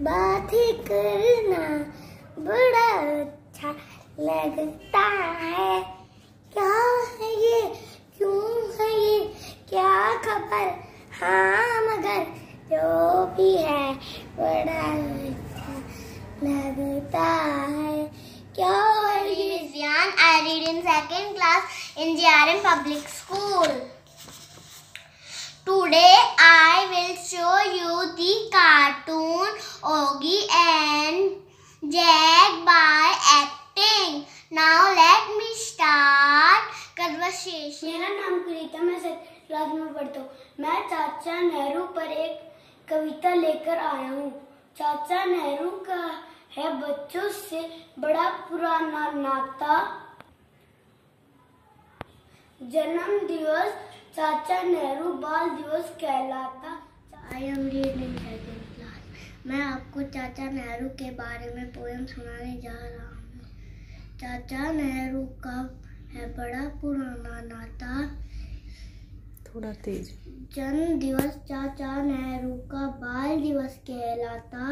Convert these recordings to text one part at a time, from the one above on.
बातें करना बड़ा अच्छा लगता है क्या है ये क्यों है ये क्या खबर हाँ मगर जो भी है बड़ा अच्छा लगता है क्या है ये Vivian, I read in second class in JRM Public School. Today I will show you the car. Oggy and Jack by acting. Now let me start conversation. मेरा नाम कृता मैं क्लास में पढ़ता हूँ। मैं चाचा नेहरू पर एक कविता लेकर आया हूँ। चाचा नेहरू का है, बच्चों से बड़ा पुराना नाता। जन्म दिवस, चाचा नेहरू बाल दिवस कहलाता। आई एम क्लास मैं आपको चाचा नेहरू के बारे में पोएम सुनाने जा रहा हूँ। चाचा नेहरू का है बड़ा पुराना नाता। थोड़ा तेज। जन्म दिवस चाचा नेहरू का बाल दिवस कहलाता।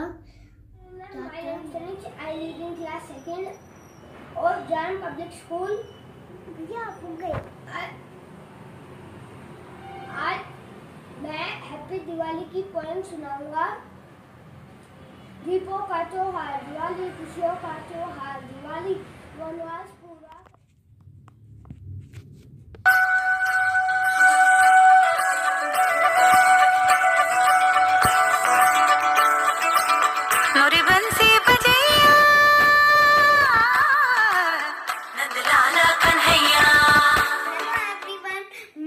I lead in class second और जान पब्लिक स्कूल भैया आप गए आज मैं हैप्पी दिवाली की पोएम सुनाऊँगा। दीपों का त्योहार दिवाली खुशियों का त्योहार दिवाली वनवास पूरा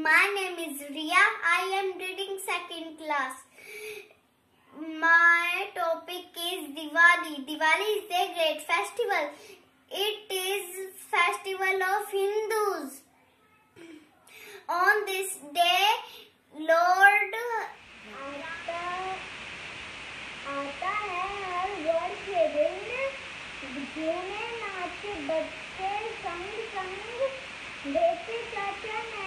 my name is Ria. I am reading second class. My topic is Diwali. Diwali is a great festival. It is festival of Hindus. On this day, Lord आता है हर वर्ष के दिन झूमे नाचे बच्चे संग संग देते चाचा